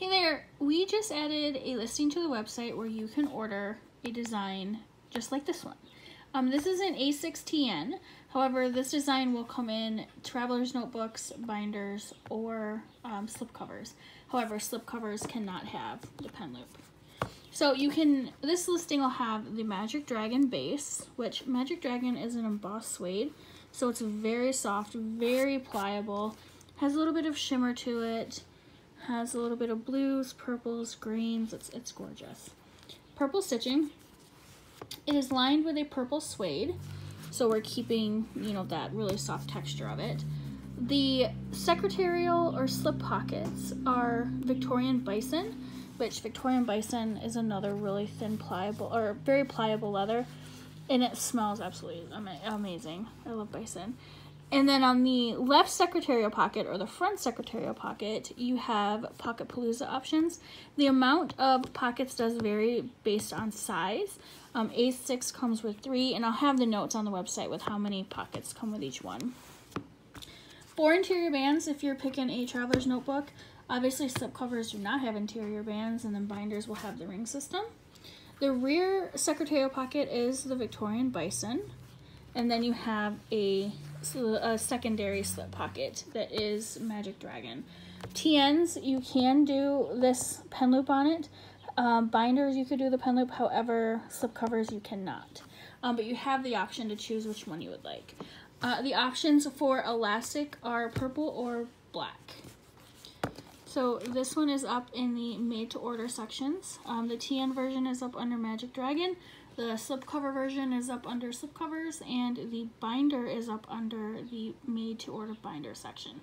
Hey there, we just added a listing to the website where you can order a design just like this one. Um, this is an A6TN, however this design will come in traveler's notebooks, binders, or um, slip covers. However, slip covers cannot have the pen loop. So you can, this listing will have the Magic Dragon base, which Magic Dragon is an embossed suede. So it's very soft, very pliable, has a little bit of shimmer to it, has a little bit of blues, purples, greens, it's, it's gorgeous. Purple stitching. It is lined with a purple suede, so we're keeping, you know, that really soft texture of it. The secretarial or slip pockets are Victorian Bison, which Victorian Bison is another really thin pliable or very pliable leather and it smells absolutely amazing. I love Bison. And then on the left secretarial pocket or the front secretarial pocket, you have Pocket Palooza options. The amount of pockets does vary based on size. Um, A6 comes with three, and I'll have the notes on the website with how many pockets come with each one. Four interior bands if you're picking a traveler's notebook. Obviously, slipcovers do not have interior bands, and then binders will have the ring system. The rear secretarial pocket is the Victorian Bison, and then you have a, a secondary slip pocket that is Magic Dragon. TNs, you can do this pen loop on it. Um, binders, you could do the pen loop, however, slip covers you cannot. Um, but you have the option to choose which one you would like. Uh, the options for elastic are purple or black. So this one is up in the made to order sections. Um, the TN version is up under Magic Dragon. The slipcover version is up under slipcovers and the binder is up under the made to order binder section.